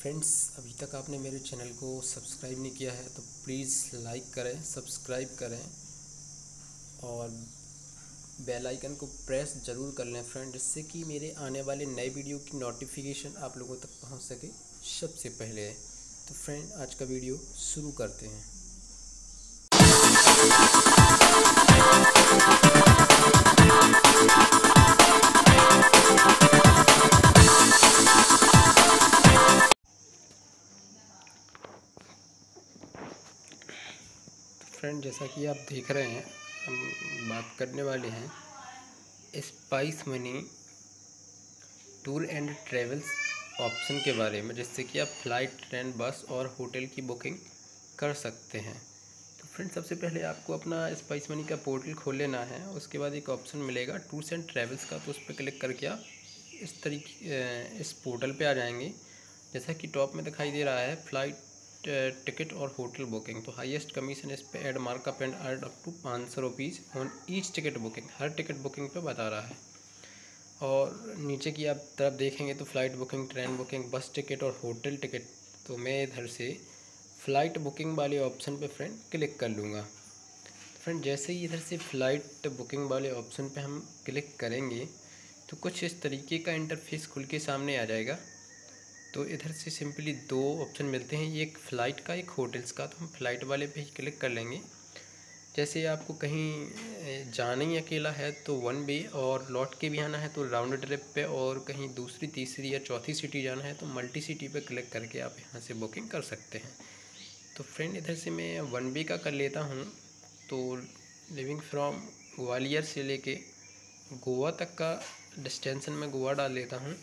Friends, अभी तक आपने मेरे चैनल को सब्सक्राइब नहीं किया है तो प्लीज़ लाइक करें, सब्सक्राइब करें और बेल आइकन को प्रेस ज़रूर कर लें फ्रेंड जिससे कि मेरे आने वाले नए वीडियो की नोटिफिकेशन आप लोगों तक पहुँच सके सबसे पहले। तो फ्रेंड, आज का वीडियो शुरू करते हैं। फ्रेंड जैसा कि आप देख रहे हैं, हम बात करने वाले हैं Spice Money tour and travels option के बारे में, जिससे कि आप फ़्लाइट ट्रेन बस और होटल की बुकिंग कर सकते हैं। तो फ्रेंड सबसे पहले आपको अपना स्पाइस मनी का पोर्टल खोल लेना है। उसके बाद एक ऑप्शन मिलेगा टूर्स एंड ट्रेवल्स का। तो उस पर क्लिक करके आप इस तरीके इस पोर्टल पे आ जाएँगे। जैसा कि टॉप में दिखाई दे रहा है फ़्लाइट टिकट और होटल बुकिंग। तो हाईएस्ट कमीशन इस पे add markup and add up to पाँच सौ rupees on each ticket booking her ticket booking पे बता रहा है। और नीचे की आप तरफ़ देखेंगे तो flight booking train booking bus ticket और होटल टिकट तो मैं इधर से फ़्लाइट बुकिंग वाले ऑप्शन पे फ्रेंड क्लिक कर लूँगा। फ्रेंड जैसे ही इधर से फ़्लाइट बुकिंग वाले ऑप्शन पे हम क्लिक करेंगे तो कुछ इस तरीके का इंटरफेस खुल के सामने आ जाएगा। तो इधर से सिंपली दो ऑप्शन मिलते हैं। एक फ़्लाइट का, एक होटल्स का तो हम फ़्लाइट वाले पे ही क्लिक कर लेंगे। जैसे आपको कहीं जाना ही अकेला है तो वन वे और लौट के भी आना है तो राउंड ट्रिप पे और कहीं दूसरी, तीसरी या चौथी सिटी जाना है तो मल्टी सिटी पे क्लिक करके आप यहाँ से बुकिंग कर सकते हैं। तो फ्रेंड इधर से मैं वन वे का कर लेता हूँ। तो लिविंग फ्रॉम ग्वालियर से लेके गोवा तक का डिस्टेंसन में गोवा डाल लेता हूँ।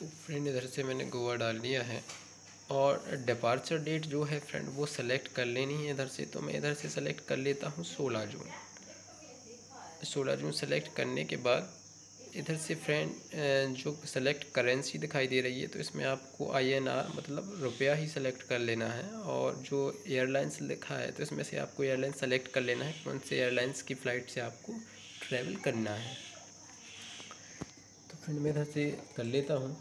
तो फ्रेंड, इधर से मैंने गोवा डाल लिया है। और डिपार्चर डेट जो है फ्रेंड, वो सेलेक्ट कर लेनी है इधर से। तो मैं इधर से सेलेक्ट कर लेता हूँ सोलह जून। सोलह जून सेलेक्ट करने के बाद इधर से फ्रेंड जो सेलेक्ट करेंसी दिखाई दे रही है तो इसमें आपको आई एन आर मतलब रुपया ही सेलेक्ट कर लेना है। और जो एयरलाइंस लिखा है तो इसमें से आपको एयरलाइन सेलेक्ट कर लेना है, कौन से एयरलाइंस की फ़्लाइट से आपको ट्रैवल करना है। तो फ्रेंड, मैं इधर से कर लेता हूँ।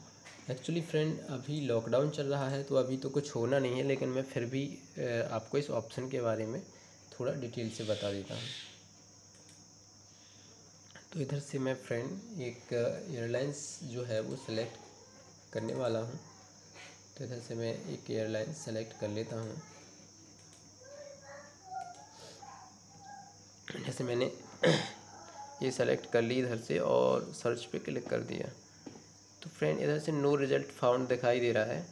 एक्चुअली फ्रेंड अभी लॉकडाउन चल रहा है तो अभी तो कुछ होना नहीं है, लेकिन मैं फिर भी आपको इस ऑप्शन के बारे में थोड़ा डिटेल से बता देता हूँ। तो इधर से मैं फ्रेंड एक एयरलाइंस जो है, वो सिलेक्ट करने वाला हूँ। तो इधर से मैं एक एयरलाइन सेलेक्ट कर लेता हूँ। जैसे मैंने ये सेलेक्ट कर ली इधर से और सर्च पे क्लिक कर दिया। तो फ्रेंड इधर से नो रिज़ल्ट फाउंड दिखाई दे रहा है।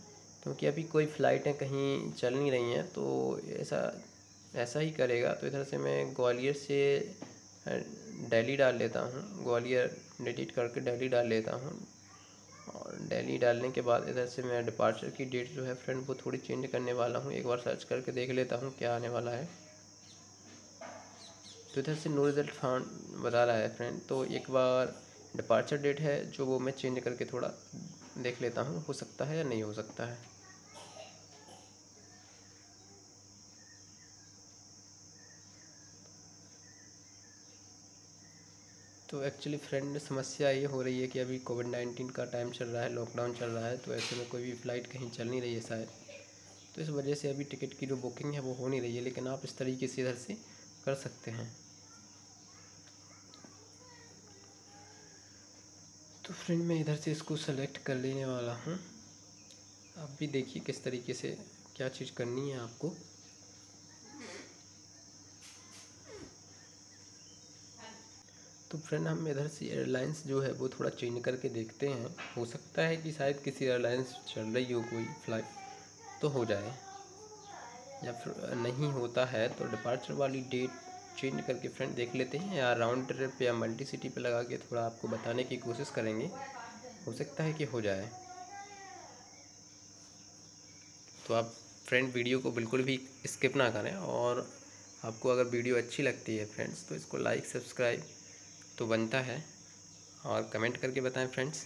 क्योंकि अभी कोई फ़्लाइटें कहीं चल नहीं रही हैं तो ऐसा ऐसा ही करेगा। तो इधर से मैं ग्वालियर से दिल्ली डाल लेता हूँ। ग्वालियर डिलीट करके दिल्ली डाल लेता हूँ। और दिल्ली डालने के बाद इधर से मैं डिपार्चर की डेट जो है फ्रेंड वो थोड़ी चेंज करने वाला हूँ। एक बार सर्च करके देख लेता हूँ, क्या आने वाला है। तो इधर से नो रिज़ल्ट फाउंड बता रहा है फ्रेंड तो एक बार डिपार्चर डेट है, जो वो मैं चेंज करके थोड़ा देख लेता हूँ, हो सकता है या नहीं हो सकता है। तो एक्चुअली फ्रेंड समस्या ये हो रही है कि अभी कोविड नाइन्टीन का टाइम चल रहा है लॉकडाउन चल रहा है तो ऐसे में कोई भी फ़्लाइट कहीं चल नहीं रही है शायद। तो इस वजह से अभी टिकट की जो बुकिंग है, वो हो नहीं रही है, लेकिन आप इस तरीके से इधर से कर सकते हैं। तो फ्रेंड मैं इधर से इसको सेलेक्ट कर लेने वाला हूँ। आप भी देखिए किस तरीके से क्या चीज़ करनी है आपको। तो फ्रेंड हम इधर से एयरलाइंस जो है वो थोड़ा चेंज करके देखते हैं। हो सकता है कि शायद किसी एयरलाइंस चल रही हो कोई फ़्लाइट तो हो जाए। या फिर नहीं होता है तो डिपार्चर वाली डेट चेंज करके फ्रेंड देख लेते हैं या राउंड ट्रिप या मल्टी सिटी पे लगा के थोड़ा आपको बताने की कोशिश करेंगे। हो सकता है कि हो जाए। तो आप फ्रेंड वीडियो को बिल्कुल भी स्किप ना करें और आपको अगर वीडियो अच्छी लगती है फ्रेंड्स तो इसको लाइक सब्सक्राइब तो बनता है। और कमेंट करके बताएँ फ्रेंड्स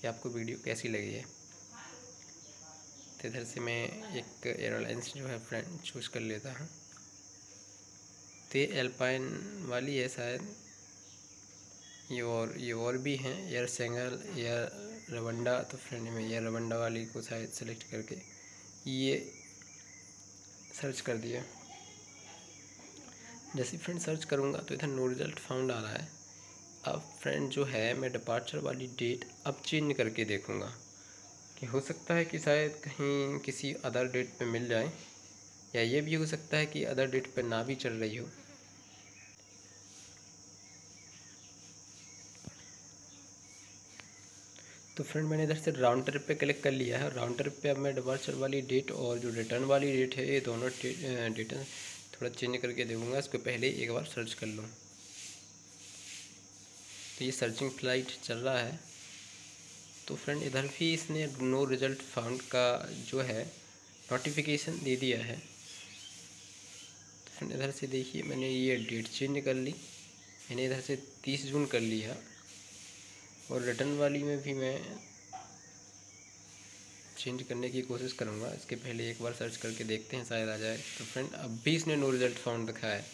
कि आपको वीडियो कैसी लगी है। तो इधर से मैं एक एयरलाइंस जो है फ्रेंड चूज़ कर लेता हूँ। तो एल्पाइन वाली है शायद। ये और ये और भी हैं एयर सेंगल एयर रवंडा तो फ्रेंड में एयर रवंडा वाली को शायद सेलेक्ट करके ये सर्च कर दिया। जैसे फ्रेंड सर्च करूँगा तो इधर नो रिज़ल्ट फाउंड आ रहा है। अब फ्रेंड जो है, मैं डिपार्चर वाली डेट अब चेंज करके देखूँगा कि हो सकता है कि शायद कहीं किसी अदर डेट पे मिल जाए, या ये भी हो सकता है कि अदर डेट पे ना भी चल रही हो। तो फ्रेंड मैंने इधर से राउंड ट्रिप पे क्लिक कर लिया है राउंड ट्रिप पे अब मैं डिपार्चर वाली डेट और जो रिटर्न वाली डेट है, ये दोनों डेट थोड़ा चेंज करके देखूँगा, इसको पहले एक बार सर्च कर लूँ। तो ये सर्चिंग फ़्लाइट चल रहा है। तो फ्रेंड इधर भी इसने नो रिज़ल्ट फाउंड का जो है नोटिफिकेशन दे दिया है। तो फ्रेंड इधर से देखिए, मैंने ये डेट चेंज कर ली। मैंने इधर से तीस जून कर लिया। और रिटर्न वाली में भी मैं चेंज करने की कोशिश करूँगा। इसके पहले एक बार सर्च करके देखते हैं, शायद आ जाए। तो फ्रेंड अब भी इसने नो रिज़ल्ट फाउंड रखा है।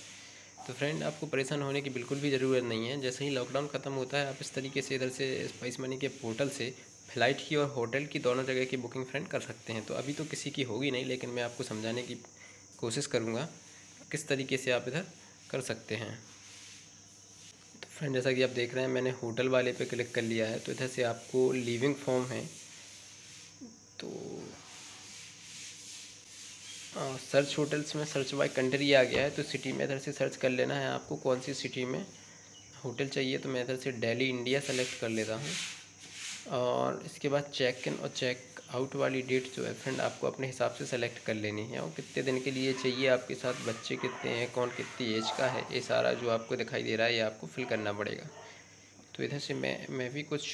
तो फ्रेंड आपको परेशान होने की बिल्कुल भी ज़रूरत नहीं है। जैसे ही लॉकडाउन ख़त्म होता है, आप इस तरीके से इधर से स्पाइस मनी के पोर्टल से फ़्लाइट की और होटल की दोनों जगह की बुकिंग फ्रेंड कर सकते हैं। तो अभी तो किसी की होगी नहीं, लेकिन मैं आपको समझाने की कोशिश करूँगा। किस तरीके से आप इधर कर सकते हैं। फ्रेंड जैसा कि आप देख रहे हैं मैंने होटल वाले पे क्लिक कर लिया है तो इधर से आपको लिविंग फॉर्म है। तो आ, सर्च होटल्स में सर्च बाई कंट्री आ गया है तो सिटी में इधर से सर्च कर लेना है आपको कौन सी सिटी में होटल चाहिए तो मैं इधर से दिल्ली इंडिया सेलेक्ट कर लेता हूँ। और इसके बाद चेक इन और चेक आउट वाली डेट जो है फ्रेंड आपको अपने हिसाब से सेलेक्ट कर लेनी है और कितने दिन के लिए चाहिए आपके साथ, बच्चे कितने हैं, कौन कितनी एज का है, ये सारा जो आपको दिखाई दे रहा है, ये आपको फिल करना पड़ेगा। तो इधर से मैं मैं भी कुछ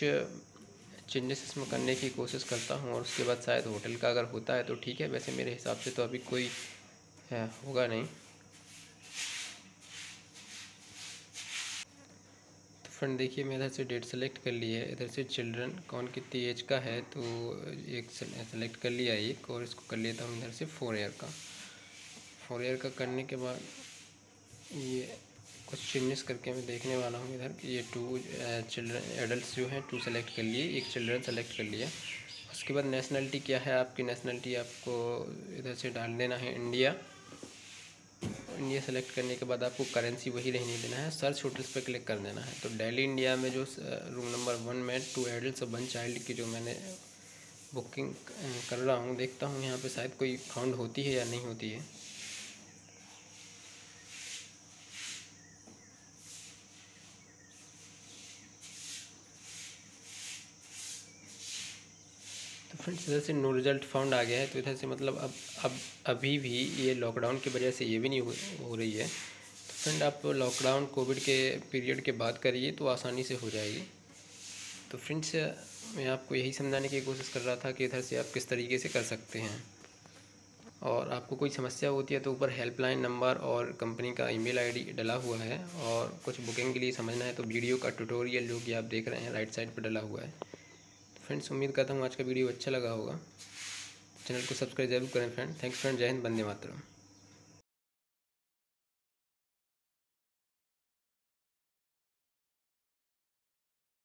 चेंजेस इसमें करने की कोशिश करता हूँ और उसके बाद शायद होटल का अगर होता है तो ठीक है, वैसे मेरे हिसाब से तो अभी कोई होगा नहीं। फ्रेंड देखिए, मैं इधर से डेट सेलेक्ट कर ली है। इधर से चिल्ड्रन कौन कितनी एज का है तो एक सेलेक्ट कर लिया एक, और इसको कर लेता हूँ इधर से फोर ईयर का। फोर ईयर का करने के बाद ये कुछ चेंजेस करके मैं देखने वाला हूँ इधर ये टू चिल्ड्रन एडल्ट जो हैं टू सेलेक्ट कर लिए, एक चिल्ड्रन सेलेक्ट कर लिया। उसके बाद नेशनलिटी क्या है? आपकी नेशनलिटी आपको इधर से डाल देना है इंडिया इंडिया सेलेक्ट करने के बाद आपको करेंसी वही रहने देना है। सर्च होटल्स पर क्लिक कर देना है। तो डेली इंडिया में जो रूम नंबर वन में टू एडल्ट और वन चाइल्ड की जो मैंने बुकिंग कर रहा हूँ, देखता हूँ यहाँ पे शायद कोई फाउंड होती है या नहीं होती है। फ्रेंड्स इधर से नो रिज़ल्ट फाउंड आ गया है तो इधर से मतलब अब अब अभी भी ये लॉकडाउन की वजह से ये भी नहीं हो, रही है। तो फ्रेंड आप लॉकडाउन कोविड के पीरियड के बाद करिए तो आसानी से हो जाएगी। तो फ्रेंड्स मैं आपको यही समझाने की कोशिश कर रहा था कि इधर से आप किस तरीके से कर सकते हैं। और आपको कोई समस्या होती है तो ऊपर हेल्पलाइन नंबर और कंपनी का ईमेल आईडी डला हुआ है और कुछ बुकिंग के लिए समझना है तो वीडियो का ट्यूटोरियल जो कि आप देख रहे हैं राइट साइड पर डला हुआ है। फ्रेंड्स उम्मीद करता हूँ आज का वीडियो अच्छा लगा होगा। चैनल को सब्सक्राइब ज़रूर करें फ्रेंड थैंक्स फ्रेंड जय हिंद बंदे मातरम।